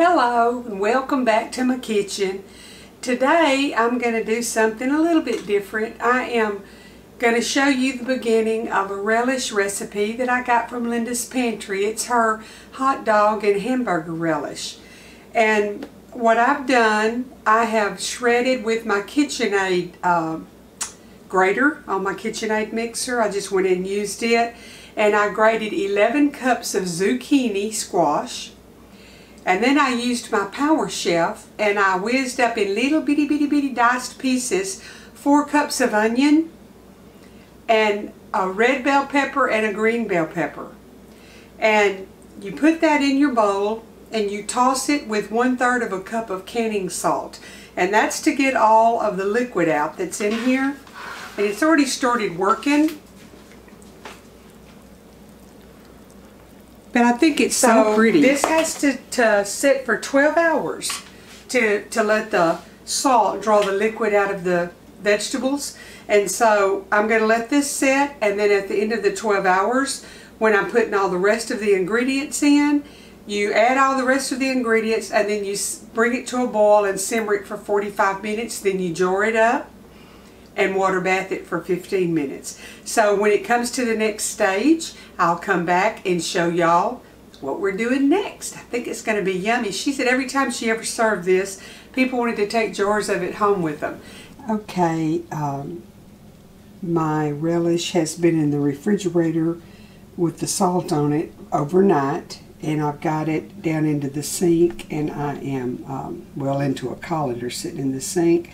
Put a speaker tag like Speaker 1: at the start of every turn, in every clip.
Speaker 1: Hello and welcome back to my kitchen. Today I'm going to do something a little bit different. I am going to show you the beginning of a relish recipe that I got from Linda's Pantry. It's her hot dog and hamburger relish. And what I've done, I have shredded with my KitchenAid uh, grater on my KitchenAid mixer. I just went in and used it. And I grated 11 cups of zucchini squash. And then I used my Power Chef and I whizzed up in little bitty bitty bitty diced pieces 4 cups of onion and a red bell pepper and a green bell pepper. And you put that in your bowl and you toss it with one third of a cup of canning salt. And that's to get all of the liquid out that's in here. And it's already started working. But I think it's so,
Speaker 2: So,
Speaker 1: pretty.
Speaker 2: this
Speaker 1: has to, to sit for 12 hours to, to let the salt draw the liquid out of the vegetables. And so I'm going to let this sit and then at the end of the 12 hours when I'm putting all the rest of the ingredients in, you add all the rest of the ingredients and then you bring it to a boil and simmer it for 45 minutes. Then you jar it up and water bath it for 15 minutes. So when it comes to the next stage, I'll come back and show y'all what we're doing next. I think it's going to be yummy. She said every time she ever served this, people wanted to take jars of it home with them. Okay, um, my relish has been in the refrigerator with the salt on it overnight and I've got it down into the sink and I am um, well into a colander sitting in the sink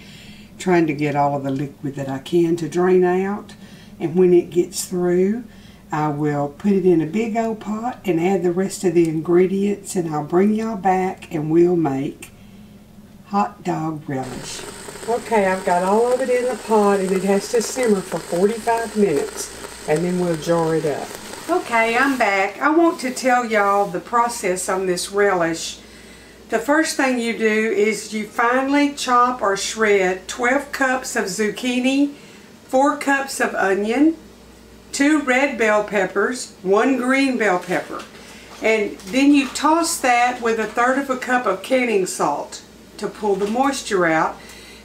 Speaker 1: trying to get all of the liquid that I can to drain out and when it gets through I will put it in a big old pot and add the rest of the ingredients and I'll bring y'all back and we'll make hot dog relish. Okay, I've got all of it in the pot and it has to simmer for 45 minutes and then we'll jar it up. Okay, I'm back. I want to tell y'all the process on this relish. The first thing you do is you finely chop or shred 12 cups of zucchini, 4 cups of onion, 2 red bell peppers, 1 green bell pepper. And then you toss that with a third of a cup of canning salt to pull the moisture out.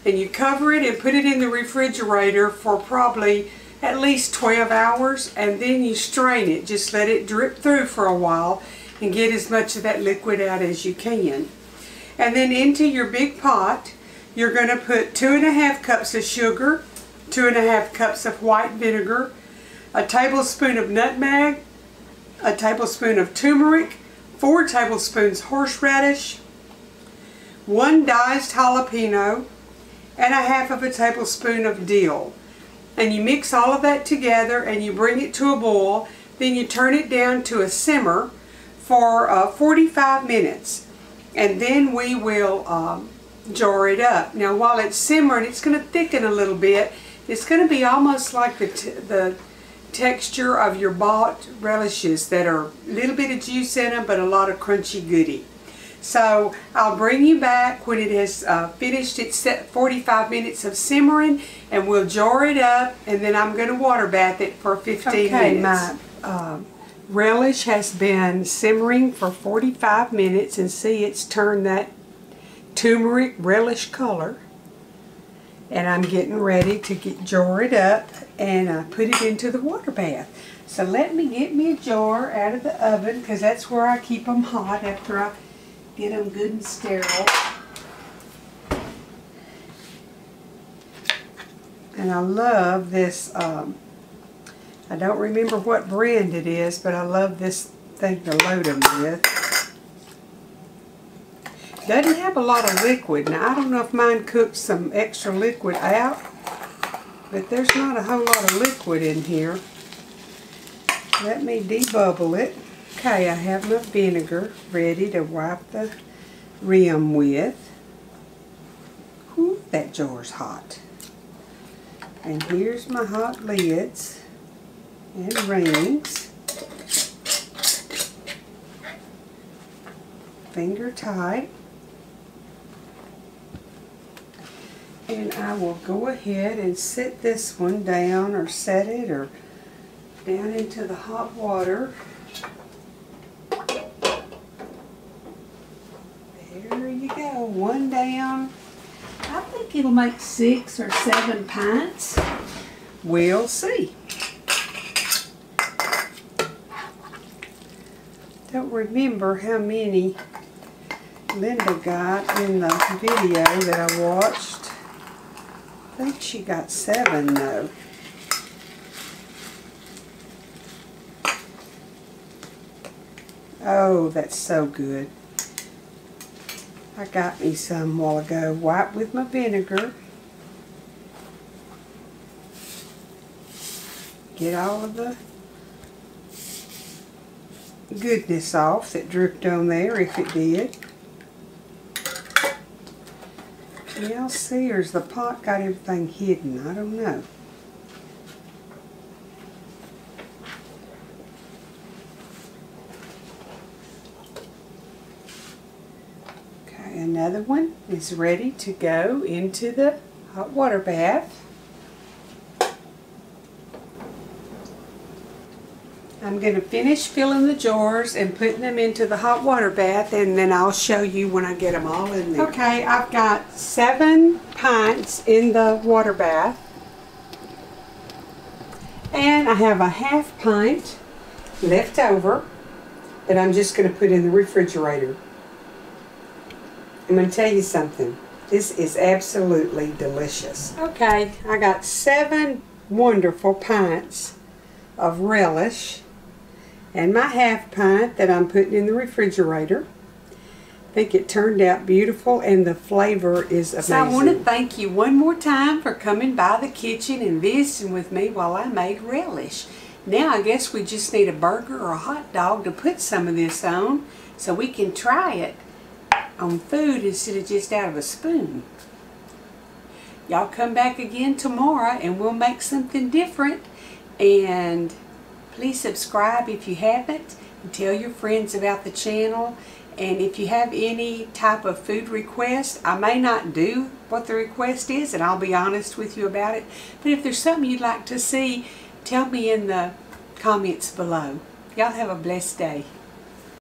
Speaker 1: And you cover it and put it in the refrigerator for probably at least 12 hours. And then you strain it. Just let it drip through for a while and get as much of that liquid out as you can. And then into your big pot, you're going to put two and a half cups of sugar, two and a half cups of white vinegar, a tablespoon of nutmeg, a tablespoon of turmeric, four tablespoons horseradish, one diced jalapeno, and a half of a tablespoon of dill. And you mix all of that together and you bring it to a boil. Then you turn it down to a simmer for uh, 45 minutes. And then we will um, jar it up. Now while it's simmering, it's going to thicken a little bit. It's going to be almost like the, t the texture of your bought relishes that are a little bit of juice in them but a lot of crunchy goody. So I'll bring you back when it has uh, finished its set 45 minutes of simmering and we'll jar it up and then I'm going to water bath it for 15
Speaker 2: Okay,
Speaker 1: minutes. My uh, relish has been simmering for 45 minutes and see it's turned that turmeric relish color and I'm getting ready to get jar it up and uh, put it into the water bath. So let me get me a jar out of the oven because that's where I keep them hot after I get them good and sterile. And I love this, um, I don't remember what brand it is, but I love this thing to load them with. Doesn't have a lot of liquid. Now, I don't know if mine cooked some extra liquid out, but there's not a whole lot of liquid in here. Let me debubble it. Okay, I have my vinegar ready to wipe the rim with. Whew, that jar's hot. And here's my hot lids and rings. Finger tight. And I will go ahead and set this one down or set it or down into the hot water. There you go, one down. I think it'll make six or seven pints. We'll see. Don't remember how many Linda got in the video that I watched. I think she got seven though. Oh, that's so good. I got me some while ago. Wipe with my vinegar. Get all of the goodness off that dripped on there if it did. Y'all see, or is the pot got everything hidden? I don't know. Okay, another one is ready to go into the hot water bath. I'm going to finish filling the jars and putting them into the hot water bath and then I'll show you when I get them all in there. Okay, I've got seven pints in the water bath. And I have a half pint left over that I'm just going to put in the refrigerator. I'm going to tell you something. This is absolutely delicious. Okay, I got seven wonderful pints of relish and my half pint that I'm putting in the refrigerator. I think it turned out beautiful and the flavor is amazing. So I want to thank you one more time for coming by the kitchen and visiting with me while I made relish. Now I guess we just need a burger or a hot dog to put some of this on so we can try it on food instead of just out of a spoon. Y'all come back again tomorrow and we'll make something different and Please subscribe if you haven't and tell your friends about the channel. And if you have any type of food request, I may not do what the request is and I'll be honest with you about it. But if there's something you'd like to see, tell me in the comments below. Y'all have a blessed day.